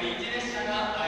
臨時列車が